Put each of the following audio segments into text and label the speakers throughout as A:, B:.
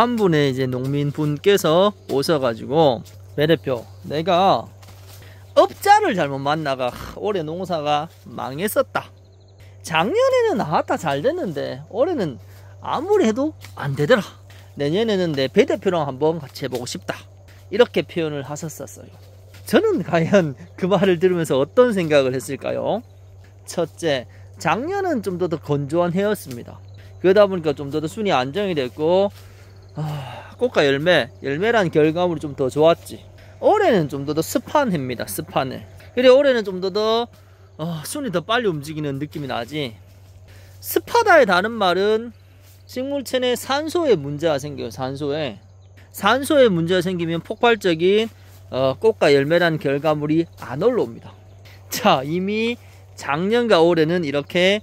A: 한 분의 이제 농민분께서 오셔가지고 매 대표 내가 업자를 잘못 만나가 올해 농사가 망했었다. 작년에는 나왔다 잘 됐는데 올해는 아무리 해도 안 되더라. 내년에는 내 배 대표랑 한번 같이 해보고 싶다. 이렇게 표현을 하셨었어요. 저는 과연 그 말을 들으면서 어떤 생각을 했을까요? 첫째, 작년은 좀 더 더 건조한 해였습니다. 그러다 보니까 좀 더 더 순이 안정이 됐고 아, 꽃과 열매, 열매란 결과물이 좀 더 좋았지. 올해는 좀 더 더 습한 해입니다. 습한 해. 그래 올해는 좀 더더 어, 순이 더 빨리 움직이는 느낌이 나지. 습하다의 다른 말은 식물체 내 산소에 문제가 생겨요. 산소에 산소에 문제가 생기면 폭발적인 어, 꽃과 열매란 결과물이 안 올라옵니다. 자 이미 작년과 올해는 이렇게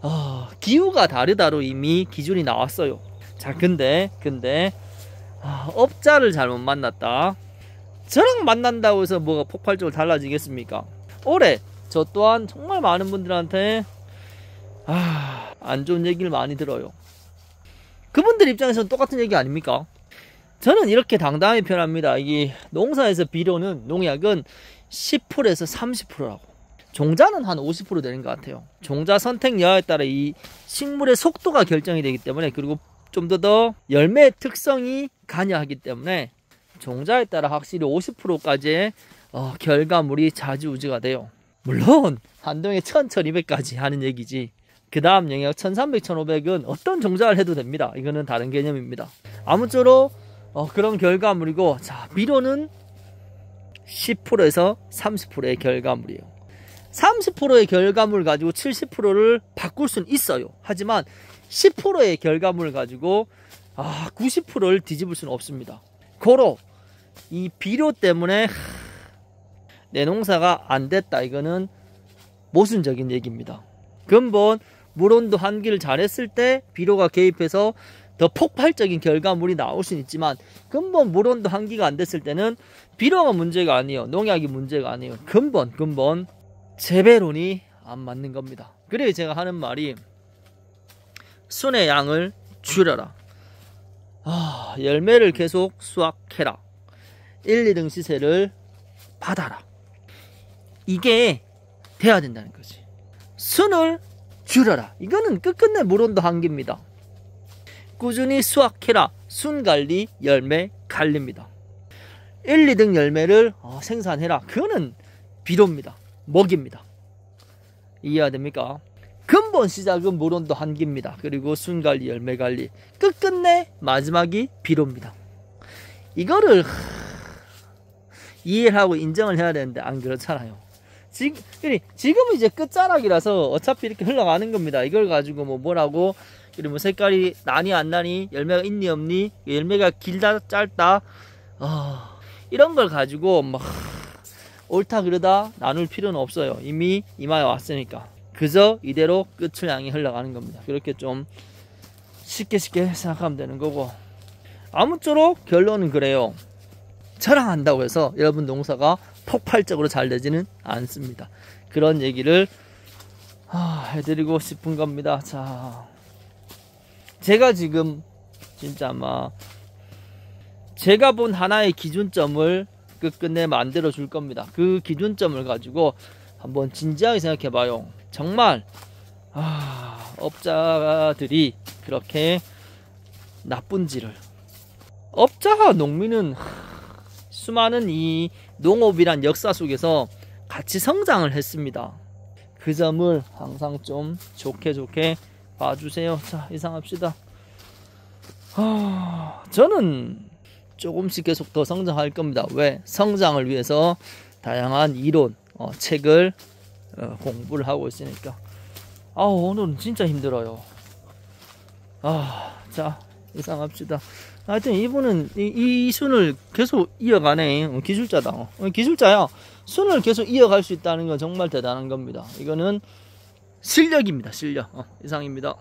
A: 어, 기후가 다르다로 이미 기준이 나왔어요. 자 근데 근데 아, 업자를 잘못 만났다. 저랑 만난다고 해서 뭐가 폭발적으로 달라지겠습니까? 올해 저 또한 정말 많은 분들한테 아, 안 좋은 얘기를 많이 들어요. 그분들 입장에서는 똑같은 얘기 아닙니까? 저는 이렇게 당당히 표현합니다. 이게 농사에서 비료는 농약은 10%에서 30%라고. 종자는 한 50% 되는 것 같아요. 종자 선택 여하에 따라 이 식물의 속도가 결정이 되기 때문에 그리고 좀 더 더 열매 특성이 관여하기 때문에 종자에 따라 확실히 50%까지의 어, 결과물이 자주우지가 돼요. 물론 한동에 1000, 1200까지 하는 얘기지. 그 다음 영역 1300, 1500은 어떤 종자를 해도 됩니다. 이거는 다른 개념입니다. 아무쪼록 어, 그런 결과물이고 자 비료는 10%에서 30%의 결과물이에요. 30%의 결과물 가지고 70%를 바꿀 수는 있어요. 하지만 10%의 결과물 가지고 아, 90%를 뒤집을 수는 없습니다. 고로 이 비료 때문에 내 농사가 안 됐다. 이거는 모순적인 얘기입니다. 근본 물온도 환기를 잘했을 때 비료가 개입해서 더 폭발적인 결과물이 나올 수는 있지만 근본 물온도 환기가 안 됐을 때는 비료가 문제가 아니에요. 농약이 문제가 아니에요. 근본 근본 재배론이 안 맞는 겁니다. 그래서 제가 하는 말이 순의 양을 줄여라. 아, 열매를 계속 수확해라. 1, 2등 시세를 받아라. 이게 돼야 된다는 거지. 순을 줄여라. 이거는 끝끝내 물온도 한계입니다. 꾸준히 수확해라. 순 관리, 열매 관리입니다. 1, 2등 열매를 어, 생산해라. 그거는 비료입니다. 먹입니다. 이해가 됩니까? 근본 시작은 물온도 한계입니다. 그리고 순 관리, 열매 관리. 끝끝내 마지막이 비료입니다. 이거를 이해를 하고 인정을 해야 되는데 안 그렇잖아요. 지금 지금은 이제 끝자락이라서 어차피 이렇게 흘러가는 겁니다. 이걸 가지고 뭐 뭐라고 그리고 뭐 색깔이 나니 안 나니 열매가 있니 없니 열매가 길다 짧다 어, 이런 걸 가지고 막 옳다 그러다 나눌 필요는 없어요. 이미 이마에 왔으니까 그저 이대로 끝을 향해 흘러가는 겁니다. 그렇게 좀 쉽게 쉽게 생각하면 되는 거고 아무쪼록 결론은 그래요. 자랑한다고 해서 여러분 농사가 폭발적으로 잘 되지는 않습니다. 그런 얘기를 해드리고 싶은 겁니다. 자, 제가 지금 진짜 아마 제가 본 하나의 기준점을 끝끝내 만들어 줄 겁니다. 그 기준점을 가지고 한번 진지하게 생각해 봐요. 정말 아, 업자들이 그렇게 나쁜지를 업자와 농민은 수많은 이 농업이란 역사 속에서 같이 성장을 했습니다. 그 점을 항상 좀 좋게 좋게 봐주세요. 자, 이상합시다. 하... 저는 조금씩 계속 더 성장할 겁니다. 왜? 성장을 위해서 다양한 이론, 어, 책을 어, 공부를 하고 있으니까. 아, 오늘은 진짜 힘들어요. 아, 자, 이상합시다. 하여튼 이분은 이, 이 순을 계속 이어가네. 어, 기술자다. 어, 기술자야. 순을 계속 이어갈 수 있다는 건 정말 대단한 겁니다. 이거는 실력입니다. 실력. 어, 이상입니다.